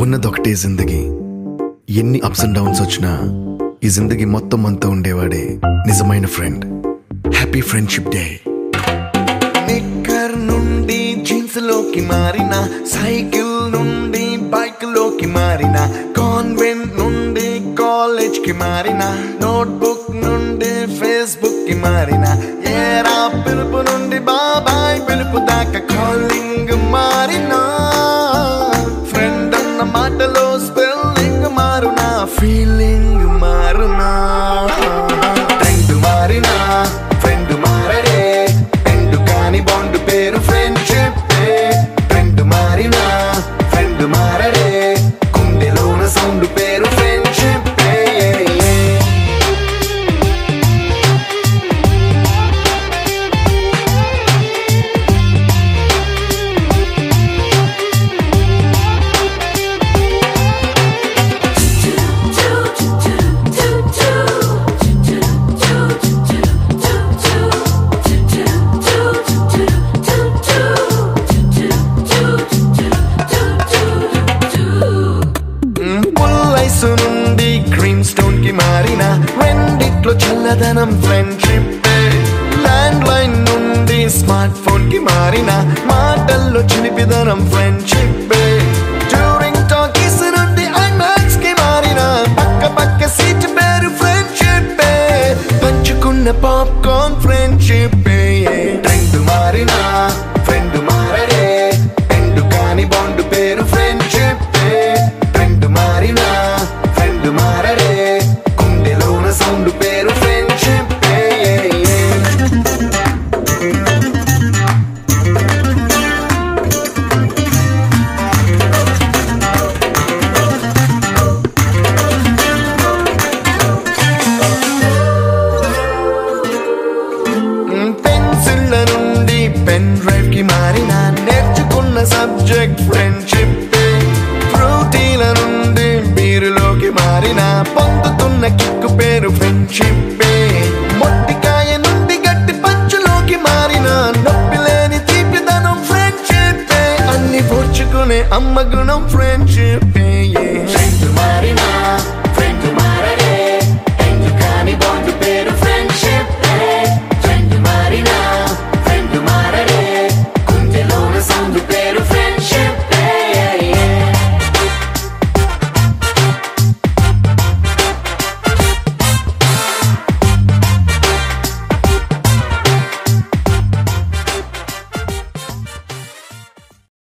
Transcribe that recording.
ఉన్నదొకటే జిందగీ. ఎన్ని ups and downs వచ్చినా ఈ జిందగీ మొత్తం అంతా ఉండేవాడే నిజమైన ఫ్రెండ్ హ్యాపీ ఫ్రెండ్షిప్ డే నిక్కర్ నుండి జీన్స్లోకి మారిన సైకిల్ నుండి బైక్లోకి మారిన కాన్వెంట్ నుండి కాలేజ్కి మారిన నోట్బుక్ నుండి ఫేస్బుక్కి మారిన ఏరా పిలుపు నుండి బాబా మాటలో స్పెల్లింగ్ మారునా ఫీలింగ్ మారునా వయసు నుండి గ్రీన్ స్టోన్కి మారిన రెండిట్లో చల్లదనం ఫ్రెండ్షిప్ ల్యాండ్ లైన్ నుండి స్మార్ట్ ఫోన్కి మారిన మాటల్లో చిలిపిదనం ఫ్రెండ్షిప్ డ్యూరింగ్ టాకీస్ నుండి ఐమాక్స్కి మారిన పక్క పక్క సీట్ పేరు ఫ్రెండ్షిప్ పంచుకున్న పాప్కార్న్ ఫ్రెండ్షిప్ ట్రెండ్ మారిన ఫ్రెండ్ మారడే ఎండు కాని బాండ్ పేరు ఫ్రెండ్షిప్. పెన్ డ్రైవ్కి మారిన నేర్చుకున్న సబ్జెక్ట్ ఫ్రెండ్షిప్ ఫ్రూటీల నుండి బీరులోకి మారిన పొందుతున్న కిక్కు పేరు ఫ్రెండ్షిప్ మొట్టికాయ నుండి గట్టి పంచులోకి మారిన నొప్పి లేని తీపిదనం ఫ్రెండ్షిప్ అన్ని పోర్చుకునే అమ్మ గుణం ఫ్రెండ్షిప్